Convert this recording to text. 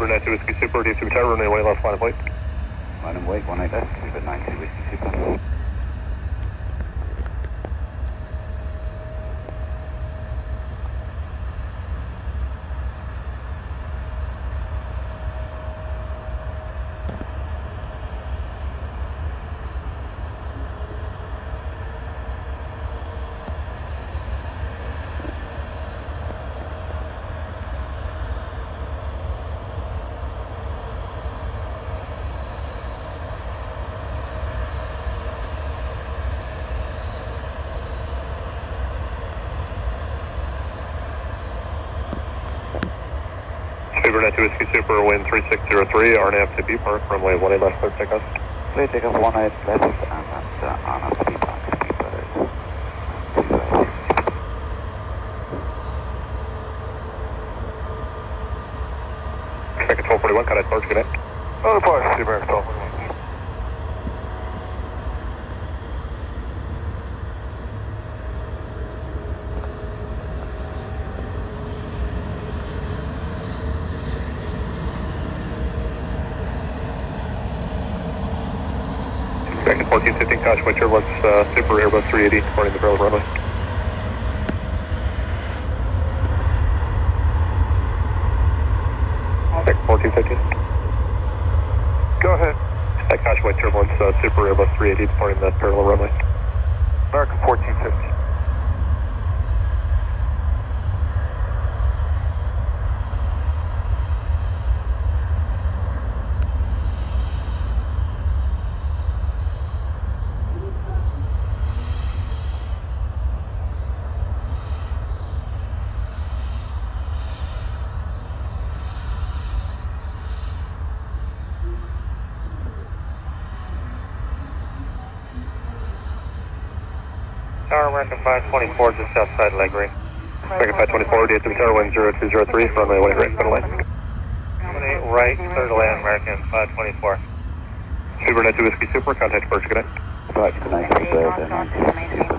Super 92 Whiskey Super, D2 Tower, runway left, line of wait. Line and wait, 18 left, Super 92 Whiskey Super. Super 92 Whiskey Super, wind 3603, RNAV to B Park, runway 18 left, clear takeoff. Clear takeoff 18 left, and that's uh, on a speed park, speed bird. Second 1241, contact Park, good night. Oh, Park, Super 1241. Second 1415, Caution turbulence, uh, Super Airbus 380, according to the barrel runway. Second 1415. Go ahead. At Caution turbulence, uh, Super Airbus 380, departing the parallel runway. American 1450. Tower American 524 just outside Legre. Second 524, D2 Tower, wind 0203, runway 18 right, center line. 28 right, clear to land American 524. Super 92 Whiskey Super, contact Park, good night. Park, good night, Super 92